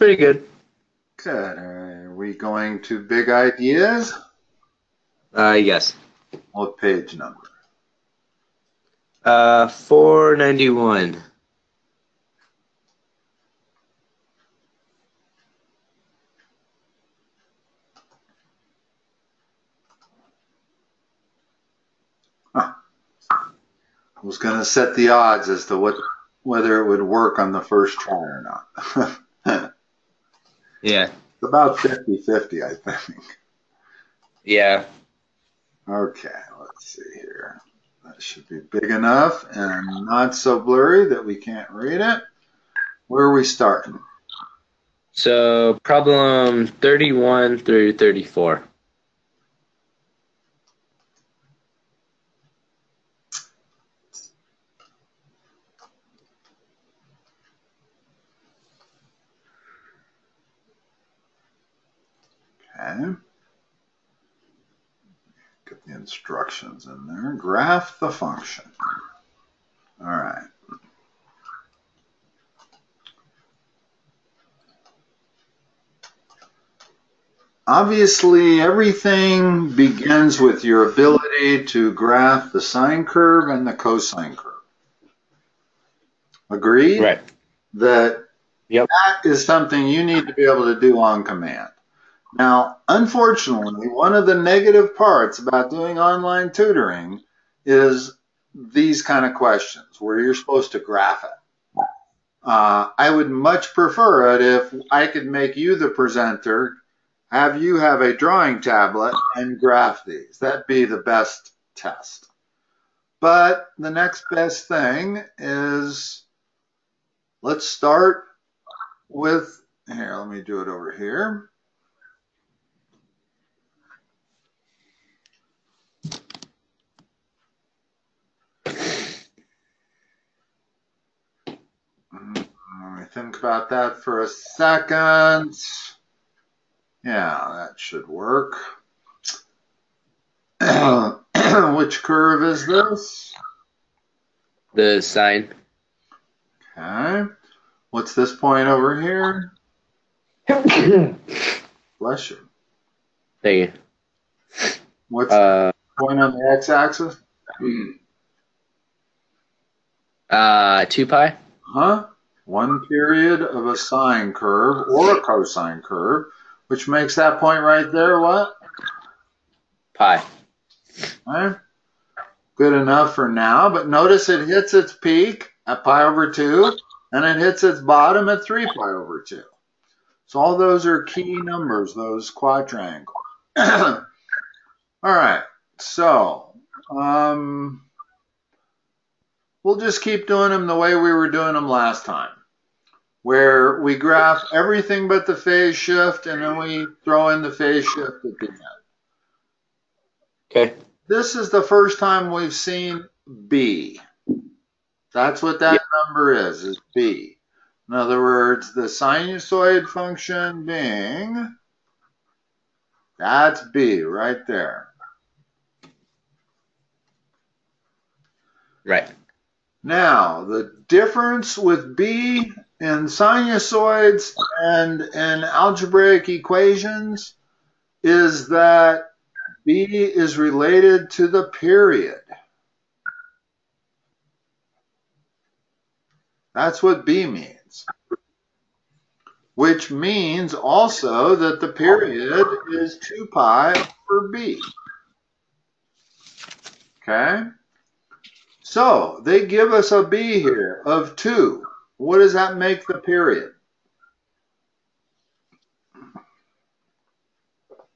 Pretty good. Good. Are we going to big ideas? Uh, yes. What page number? Uh, 491. Huh. I was going to set the odds as to what whether it would work on the first try or not. Yeah. It's about 50-50, I think. Yeah. Okay, let's see here. That should be big enough and not so blurry that we can't read it. Where are we starting? So problem 31 through 34. Okay. Get the instructions in there. Graph the function. All right. Obviously, everything begins with your ability to graph the sine curve and the cosine curve. Agreed? Right. That Yep. that is something you need to be able to do on command. Now, unfortunately, one of the negative parts about doing online tutoring is these kind of questions where you're supposed to graph it. Uh, I would much prefer it if I could make you the presenter, have you have a drawing tablet and graph these. That'd be the best test. But the next best thing is let's start with, here, let me do it over here. Mm, Let me think about that for a second. Yeah, that should work. Which curve is this? The sine. Okay. What's this point over here? Bless you. Thank What's you. the Uh, point on the x-axis? uh, 2 pi? Huh? One period of a sine curve or a cosine curve, which makes that point right there what? Pi. Right? Good enough for now, but notice it hits its peak at pi over 2, and it hits its bottom at 3 pi over 2. So all those are key numbers, those quadrangles. all right, so um, we'll just keep doing them the way we were doing them last time, where we graph everything but the phase shift, and then we throw in the phase shift at the end. Okay. This is the first time we've seen B. That's what that number is, is B. In other words, the sinusoid function being, that's B right there. Right. Now, the difference with B in sinusoids and in algebraic equations is that B is related to the period. That's what B means. Which means also that the period is 2 pi over B. Okay? So they give us a B here of 2. What does that make the period?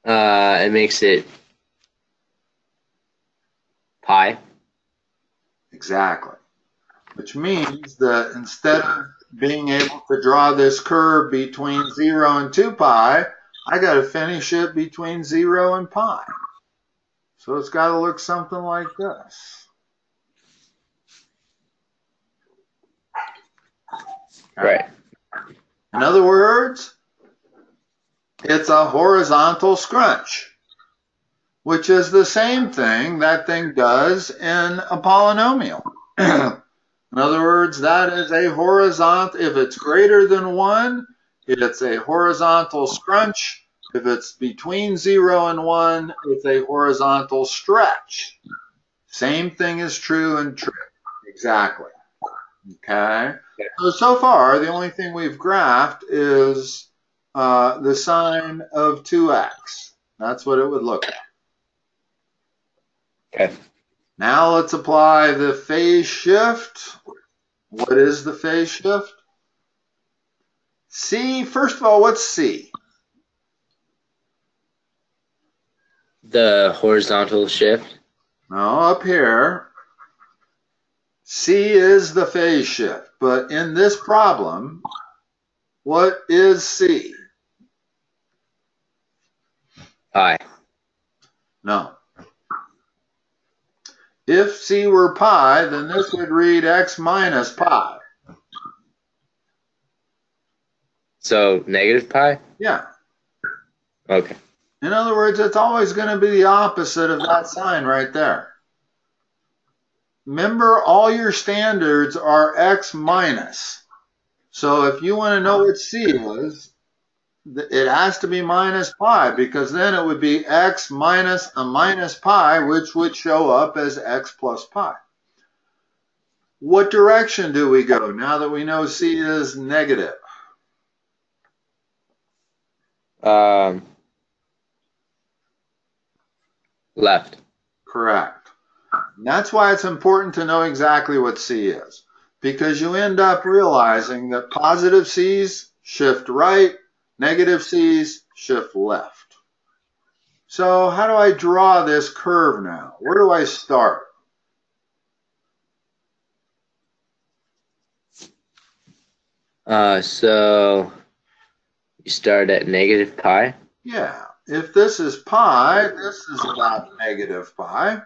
Uh, it makes it pi. Exactly. Which means that instead of being able to draw this curve between 0 and 2 pi, I got to finish it between 0 and pi. So it's got to look something like this. Right. In other words, it's a horizontal scrunch, which is the same thing that thing does in a polynomial. in other words, that is a horizontal, if it's greater than 1, it's a horizontal scrunch. If it's between zero and one, it's a horizontal stretch. Same thing is true in trig. Exactly. Okay. So, so far, the only thing we've graphed is uh, the sine of 2x. That's what it would look like. Okay. Now let's apply the phase shift. What is the phase shift? C, first of all, what's C? The horizontal shift. No, up here. C is the phase shift. But in this problem, what is C? Pi. No. If C were pi, then this would read x minus pi. So negative pi? Yeah. Okay. In other words, it's always going to be the opposite of that sign right there. Remember, all your standards are x minus. So if you want to know what C is, it has to be minus pi because then it would be x minus a minus pi, which would show up as x plus pi. What direction do we go now that we know C is negative? Um, left. Correct. And that's why it's important to know exactly what C is because you end up realizing that positive C's shift right, negative C's shift left. So how do I draw this curve now? Where do I start? Uh, so you start at negative pi. Yeah, if this is pi, this is about negative pi.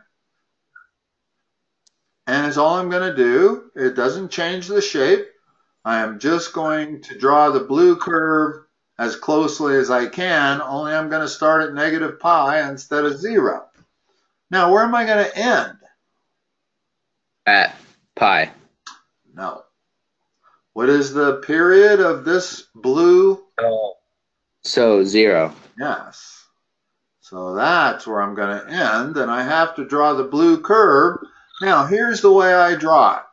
And it's all I'm going to do. It doesn't change the shape. I am just going to draw the blue curve as closely as I can, only I'm going to start at negative pi instead of zero. Now, where am I going to end? At pi. No. What is the period of this blue? Oh. So zero. Yes. So that's where I'm going to end, and I have to draw the blue curve. Now, here's the way I draw it.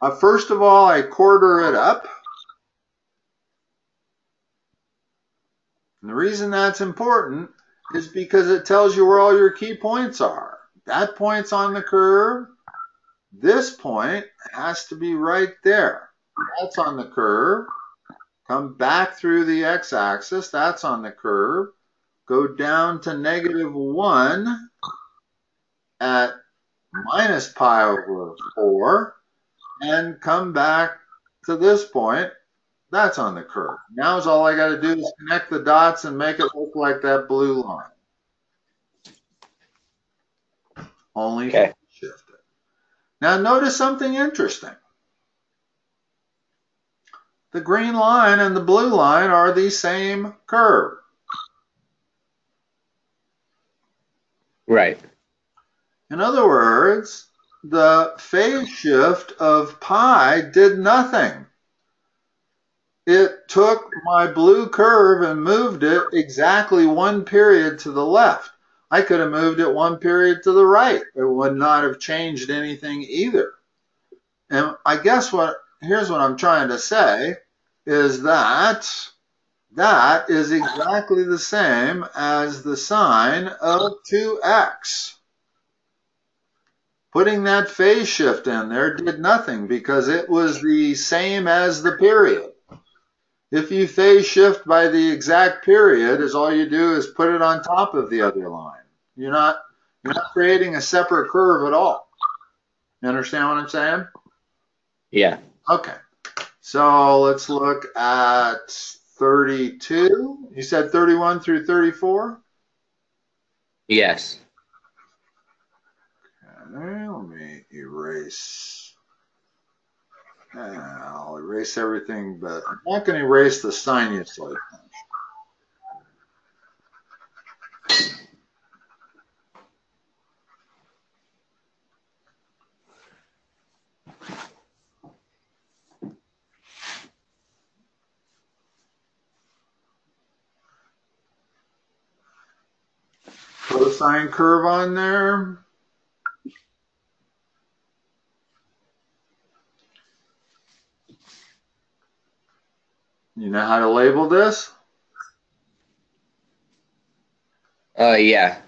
Uh, first of all, I quarter it up. And the reason that's important is because it tells you where all your key points are. That point's on the curve. This point has to be right there. That's on the curve. Come back through the x-axis. That's on the curve. Go down to negative 1 at minus pi over 4. And come back to this point that's on the curve. Now is all I got to do is connect the dots and make it look like that blue line. Only okay. shift it. Now notice something interesting. The green line and the blue line are the same curve. Right. In other words, the phase shift of pi did nothing it took my blue curve and moved it exactly one period to the left. I could have moved it one period to the right. It would not have changed anything either. And I guess what, here's what I'm trying to say, is that that is exactly the same as the sine of 2x. Putting that phase shift in there did nothing because it was the same as the period. If you phase shift by the exact period, is all you do is put it on top of the other line. You're not you're not creating a separate curve at all. You understand what I'm saying? Yeah. Okay. So let's look at 32. You said 31 through 34? Yes. Let me erase. I'll erase everything, but I'm not going to erase the sinus like sine curve on there. You know how to label this? Uh, yeah.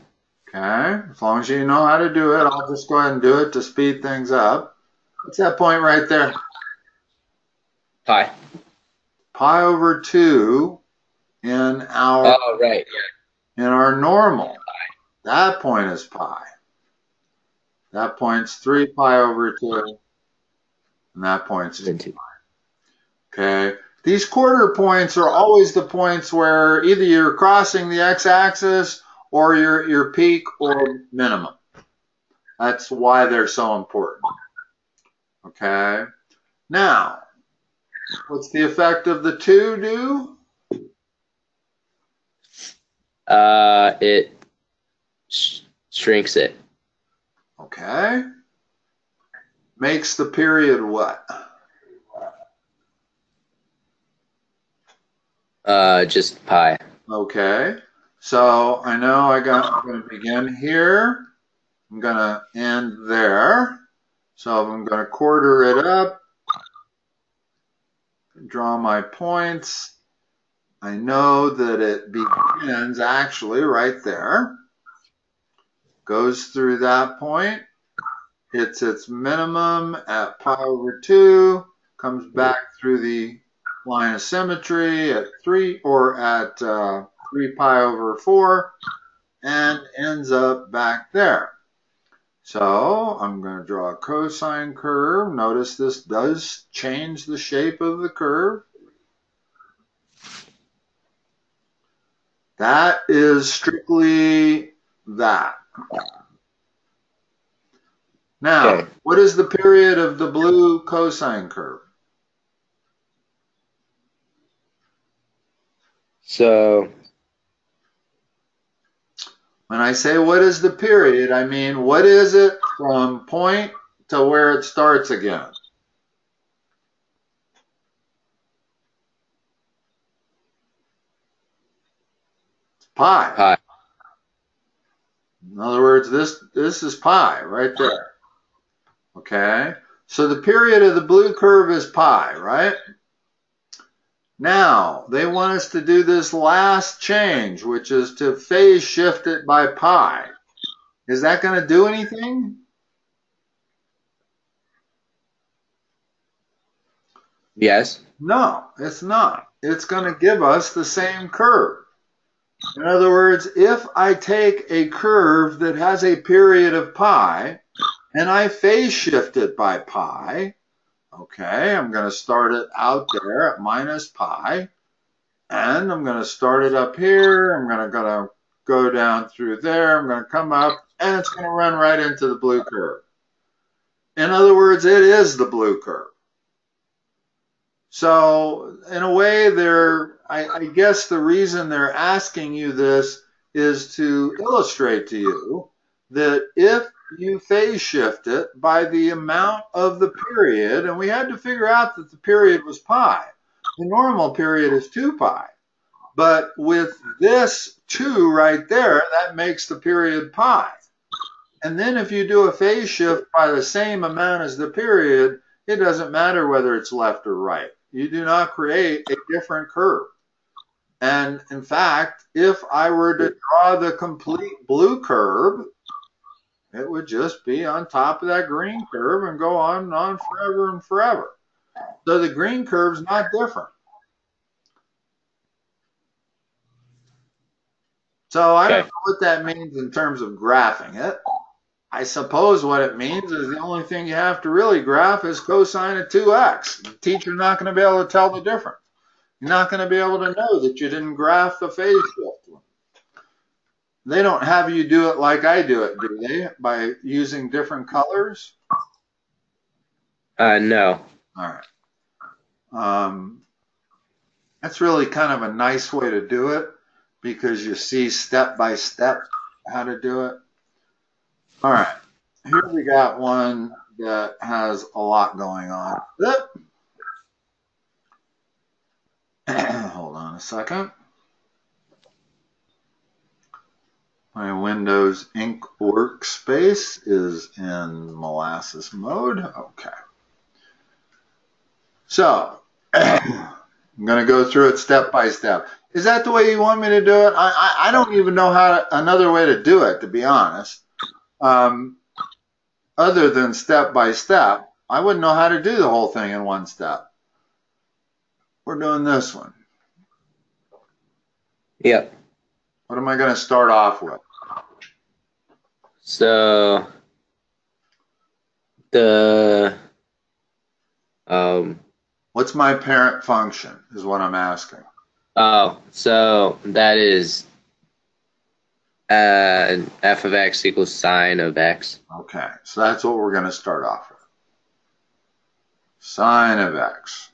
Okay, as long as you know how to do it, I'll just go ahead and do it to speed things up. What's that point right there? Pi. Pi over 2 in our Oh, right. in our normal. That point is pi. That point's 3 pi over 2. And that point's Yeah. Into- Okay. These quarter points are always the points where either you're crossing the x-axis or your your peak or minimum. That's why they're so important. Okay. Now, what's the effect of the two do? Uh, it sh- shrinks it. Okay. Makes the period what? Uh, just pi. Okay. So I know I got, I'm going to begin here. I'm going to end there. So I'm going to quarter it up. Draw my points. I know that it begins actually right there. Goes through that point. Hits its minimum at pi over 2. Comes back through the line of symmetry at 3 or at uh, 3 pi over 4 and ends up back there. So I'm going to draw a cosine curve. Notice this does change the shape of the curve. That is strictly that. Now, Okay. what is the period of the blue cosine curve? So, When I say what is the period, I mean what is it from point to where it starts again? Pi. pi. In other words, this this is pi right there. Okay? So the period of the blue curve is pi, right? Now, they want us to do this last change, which is to phase shift it by pi. Is that going to do anything? Yes. No, it's not. It's going to give us the same curve. In other words, if I take a curve that has a period of pi and I phase shift it by pi, okay, I'm going to start it out there at minus pi, and I'm going to start it up here. I'm going to, go down through there. I'm going to come up, and it's going to run right into the blue curve. In other words, it is the blue curve. So in a way, they're, I, I guess the reason they're asking you this is to illustrate to you that if you phase shift it by the amount of the period, and we had to figure out that the period was pi. The normal period is 2 pi. But with this 2 right there, that makes the period pi. And then if you do a phase shift by the same amount as the period, it doesn't matter whether it's left or right. You do not create a different curve. And in fact, if I were to draw the complete blue curve, it would just be on top of that green curve and go on and on forever and forever. So the green curve's not different. So I don't know what that means in terms of graphing it. I suppose what it means is the only thing you have to really graph is cosine of 2x. The teacher's not going to be able to tell the difference. You're not going to be able to know that you didn't graph the phase shift. They don't have you do it like I do it, do they? By using different colors? Uh, no. All right. Um, that's really kind of a nice way to do it because you see step by step how to do it. All right. Here we got one that has a lot going on. Hold on a second. My Windows Ink workspace is in molasses mode. Okay. So, I'm going to go through it step by step. Is that the way you want me to do it? I, I, I don't even know how to, another way to do it, to be honest. Um, other than step by step, I wouldn't know how to do the whole thing in one step. We're doing this one. Yep. What am I going to start off with? So the um What's my parent function is what I'm asking. oh so that is uh f of x equals sine of x. Okay, so that's what we're going to start off with. Sine of x.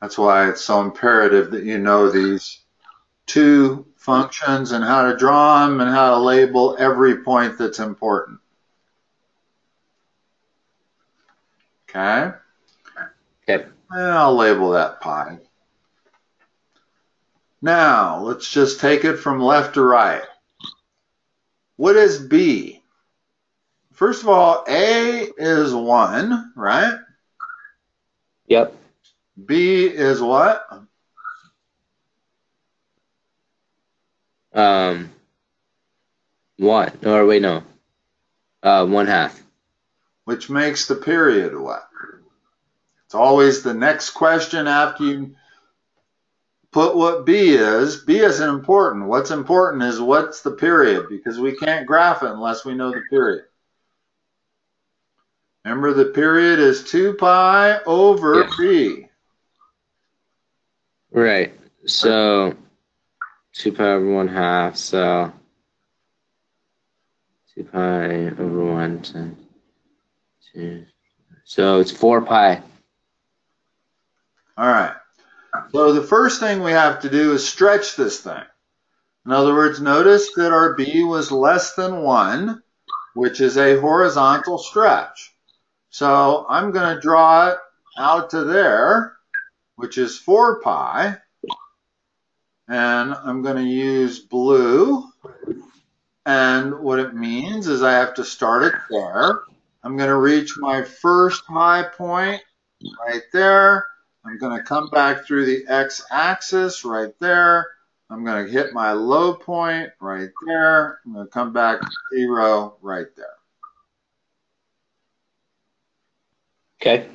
That's why it's so imperative that you know these two functions and how to draw them and how to label every point that's important. Okay? Okay. And I'll label that pi. Now, let's just take it from left to right. What is B? First of all, A is 1, right? Yep. B is what? Um one or wait no. Uh one half. Which makes the period what? It's always the next question after you put what B is. B isn't important. What's important is what's the period because we can't graph it unless we know the period. Remember the period is 2 pi over Yes. B. Right. So two pi over one half, so two pi over one times two. So it's four pi. All right. So the first thing we have to do is stretch this thing. In other words, notice that our B was less than 1, which is a horizontal stretch. So I'm going to draw it out to there, which is 4 pi. And I'm going to use blue. And what it means is I have to start it there. I'm going to reach my first high point right there. I'm going to come back through the x-axis right there. I'm going to hit my low point right there. I'm going to come back to zero right there. Okay.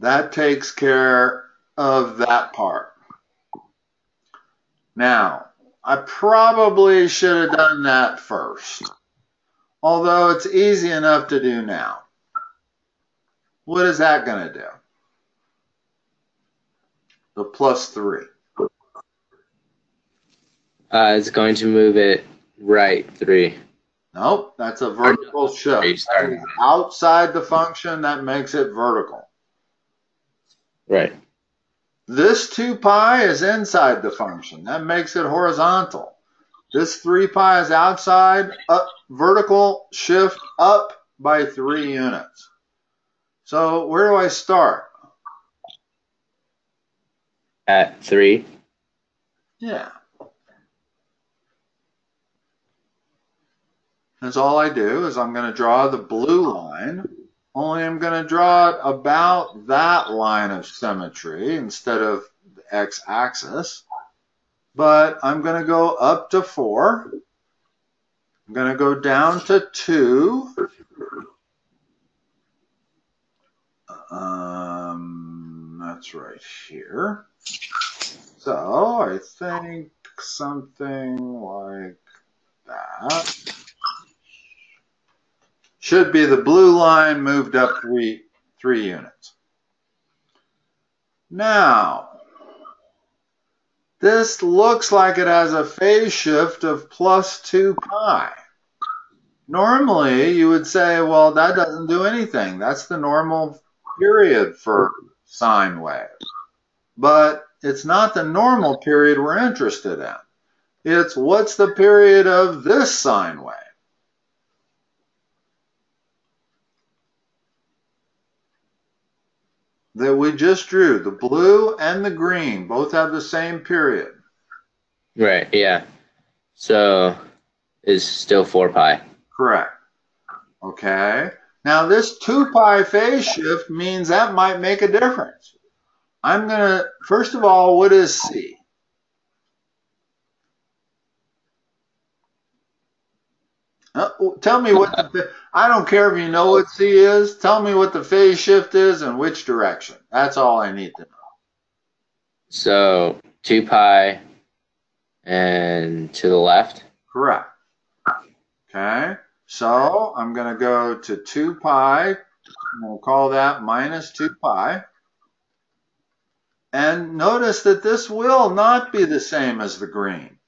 That takes care of that part. Now, I probably should have done that first, although it's easy enough to do now. What is that going to do? The plus 3. Uh it's going to move it right three. Nope, that's a vertical shift. Three, sorry. That is outside the function, that makes it vertical. Right. This 2 pi is inside the function. That makes it horizontal. This 3 pi is outside, up, vertical shift up by 3 units. So where do I start? At three. Yeah. That's all I do is I'm going to draw the blue line, only I'm going to draw it about that line of symmetry instead of the x-axis. But I'm going to go up to 4. I'm going to go down to 2. Um, that's right here. So I think something like that should be the blue line moved up three three units. Now, this looks like it has a phase shift of plus 2 pi. Normally, you would say, well, that doesn't do anything. That's the normal period for sine waves. But it's not the normal period we're interested in. It's what's the period of this sine wave. That we just drew, the blue and the green, both have the same period. Right, yeah. So is still 4 pi. Correct. Okay. Now this 2 pi phase shift means that might make a difference. I'm going to, first of all, what is C? Uh, tell me what the, I don't care if you know what C is. Tell me what the phase shift is and which direction. That's all I need to know. So 2 pi and to the left? Correct. Okay. So I'm going to go to 2 pi. We'll call that minus 2 pi. And notice that this will not be the same as the green.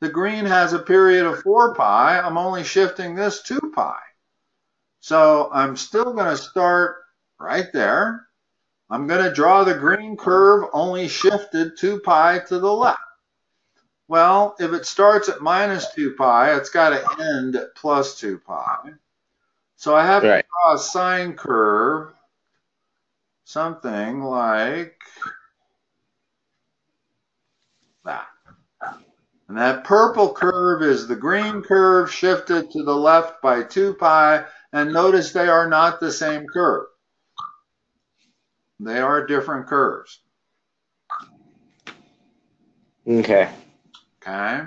The green has a period of 4 pi. I'm only shifting this 2 pi. So I'm still going to start right there. I'm going to draw the green curve only shifted 2 pi to the left. Well, if it starts at minus 2 pi, it's got to end at plus 2 pi. So I have right. to draw a sine curve, something like that. And that purple curve is the green curve shifted to the left by 2 pi. And notice they are not the same curve. They are different curves. Okay. Okay.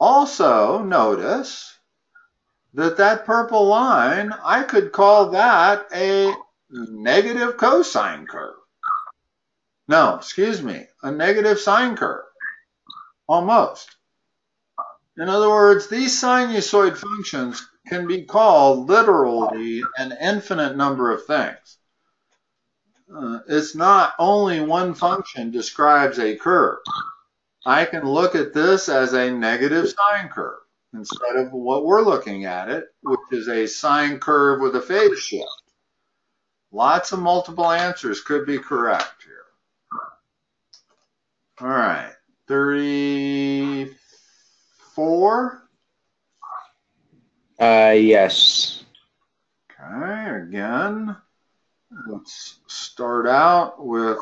Also notice that that purple line, I could call that a negative cosine curve. No, excuse me, a negative sine curve. Almost. In other words, these sinusoid functions can be called literally an infinite number of things. Uh, it's not only one function describes a curve. I can look at this as a negative sine curve instead of what we're looking at it, which is a sine curve with a phase shift. Lots of multiple answers could be correct here. All right. 34? Uh, yes. Okay, again, let's start out with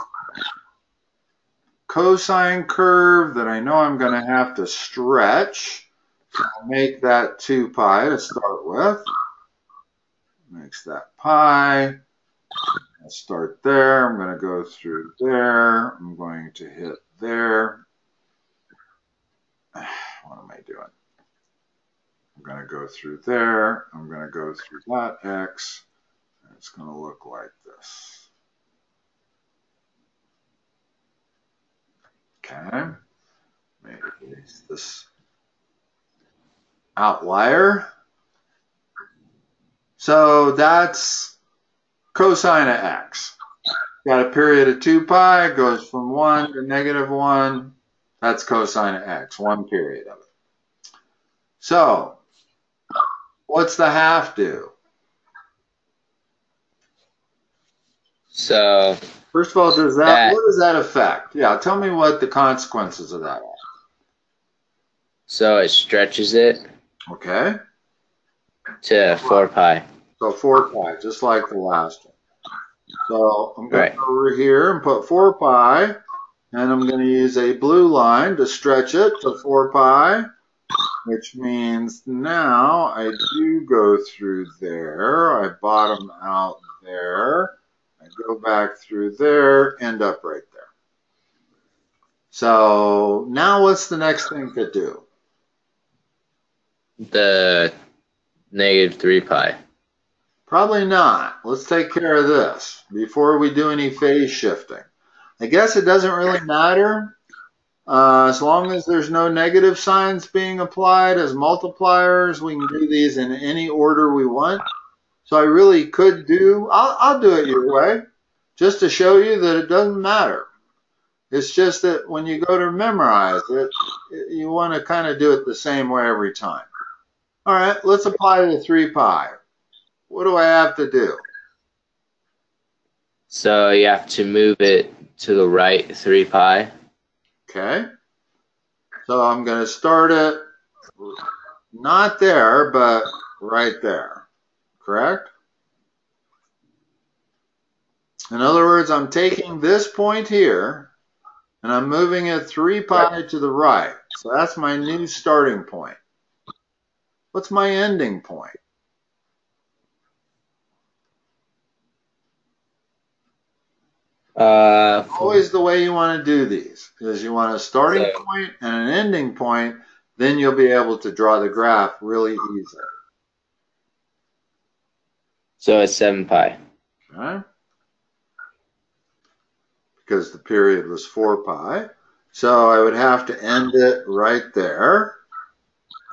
cosine curve that I know I'm going to have to stretch. So I'll make that 2 pi to start with. Makes that pi. I'll start there. I'm going to go through there. I'm going to hit there. What am I doing? I'm going to go through there. I'm going to go through that X. It's going to look like this. Okay. Maybe this outlier. So that's cosine of x. Got a period of 2 pi, goes from 1 to negative 1. That's cosine of x, one period of it. So, what's the half do? So, first of all, does that, that, what does that affect? Yeah, tell me what the consequences of that are. So it stretches it. Okay. To four pi. So four pi, just like the last one. So I'm going right. to go over here and put four pi and I'm going to use a blue line to stretch it to 4 pi, which means now I do go through there. I bottom out there. I go back through there, end up right there. So now what's the next thing to do? The negative 3 pi. Probably not. Let's take care of this before we do any phase shifting. I guess it doesn't really matter uh, as long as there's no negative signs being applied as multipliers. We can do these in any order we want. So I really could do, I'll, I'll do it your way just to show you that it doesn't matter. It's just that when you go to memorize it, you want to kind of do it the same way every time. All right, let's apply the 3 pi. What do I have to do? So you have to move it to the right 3 pi. Okay. So I'm going to start it not there, but right there. Correct? In other words, I'm taking this point here and I'm moving it 3 pi to the right. So that's my new starting point. What's my ending point? Uh, Always the way you want to do these is you want a starting So- point and an ending point, then you'll be able to draw the graph really easily. so it's seven pi. Okay? Because the period was 4 pi. So I would have to end it right there.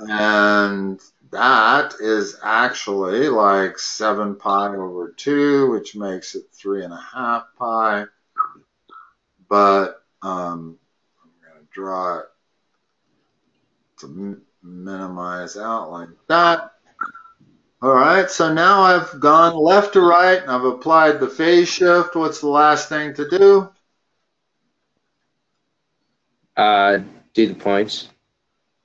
And that is actually like 7 pi over 2, which makes it 3.5 pi. But um, I'm going to draw it to m- minimize out like that. All right, so now I've gone left to right and I've applied the phase shift. What's the last thing to do? Uh, do the points.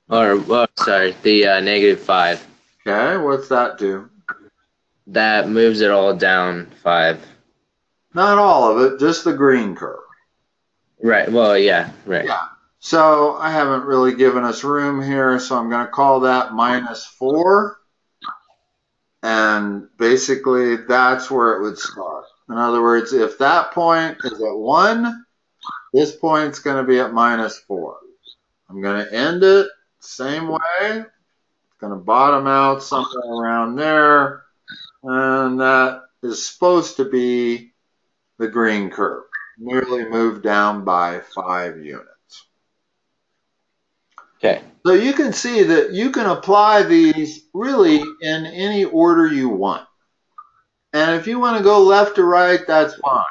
Or, well, sorry, the uh, negative five. Okay, what's that do? That moves it all down five. Not all of it, just the green curve. Right. Well, yeah. Right. Yeah. So I haven't really given us room here, so I'm going to call that minus 4. And basically, that's where it would start. In other words, if that point is at 1, this point's going to be at minus 4. I'm going to end it same way. It's going to bottom out somewhere around there. And that is supposed to be the green curve. Nearly moved down by 5 units. Okay. So you can see that you can apply these really in any order you want. And if you want to go left to right, that's fine.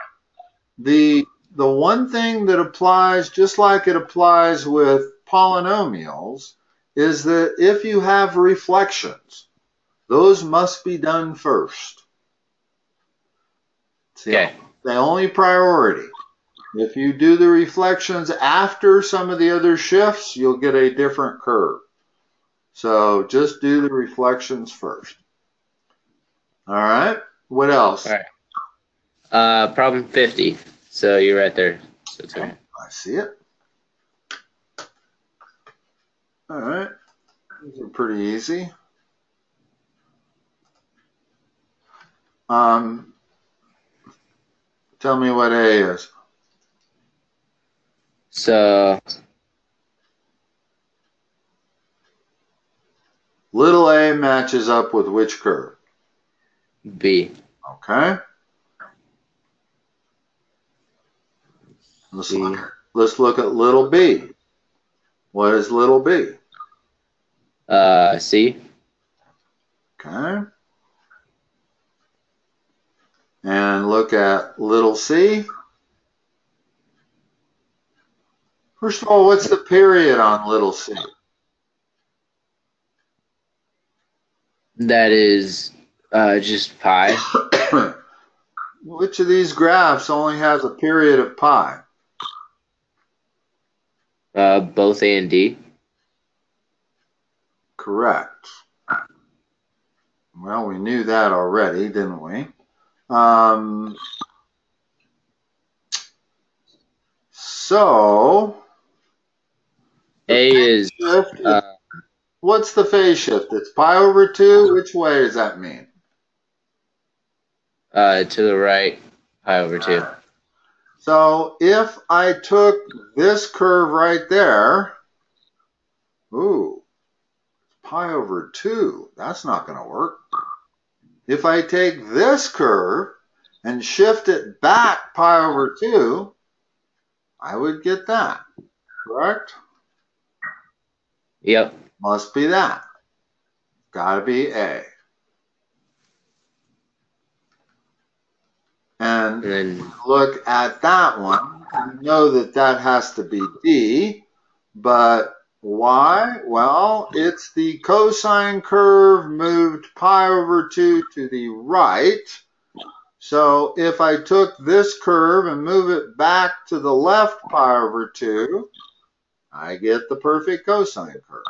The, the one thing that applies, just like it applies with polynomials, is that if you have reflections, those must be done first. See, Okay. the only priority. If you do the reflections after some of the other shifts, you'll get a different curve. So just do the reflections first. All right. What else? All right. Uh, problem 50. So you're right there. So it's okay. I see it. All right. These are pretty easy. Um, tell me what A is. So, Little a matches up with which curve? B. Okay. Let's B. look, let's look at little b. What is little b? Uh, C. Okay. And look at little c. First of all, what's the period on little c? That is uh, just pi. Which of these graphs only has a period of pi? Uh, both A and D. Correct. Well, we knew that already, didn't we? Um, so, A is shift is- uh, what's the phase shift? It's pi over 2. Which way does that mean? uh, to the right, pi over 2. So if I took this curve right there, ooh, pi over 2, that's not going to work. If I take this curve and shift it back pi over 2, I would get that, correct? Yep. Must be that. Gotta be A. And then look at that one, you know that that has to be D, but why? Well, it's the cosine curve moved pi over 2 to the right. So if I took this curve and move it back to the left pi over 2, I get the perfect cosine curve.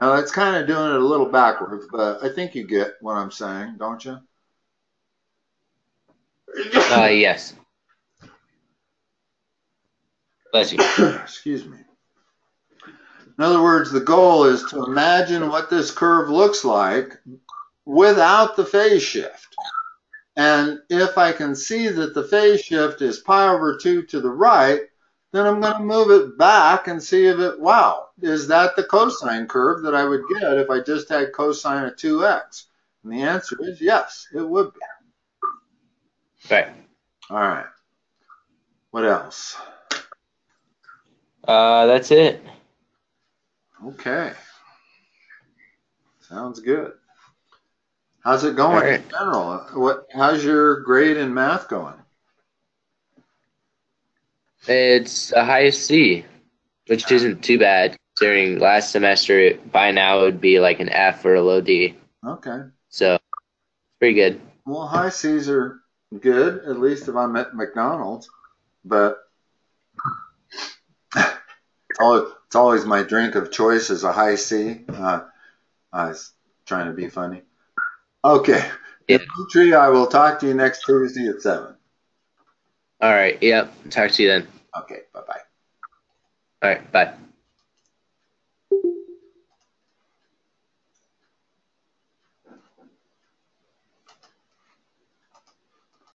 Now that's kind of doing it a little backwards, but I think you get what I'm saying, don't you? Uh, yes. Bless you. Excuse me. In other words, the goal is to imagine what this curve looks like without the phase shift. And if I can see that the phase shift is pi over 2 to the right, then I'm going to move it back and see if it, wow, is that the cosine curve that I would get if I just had cosine of 2x? And the answer is yes, it would be. Right. All right. What else? Uh, that's it. Okay. Sounds good. How's it going right. in general? What? How's your grade in math going? It's a high C, which isn't too bad considering last semester it, by now it would be like an F or a low D. Okay. So pretty good. Well, high C's are good, at least if I'm at McDonald's. But it's always, it's always my drink of choice is a Hi-C. Uh, I was trying to be funny. Okay. Yeah. Dimitri, I will talk to you next Tuesday at 7. All right. Yep. Talk to you then. Okay. Bye bye. All right. Bye.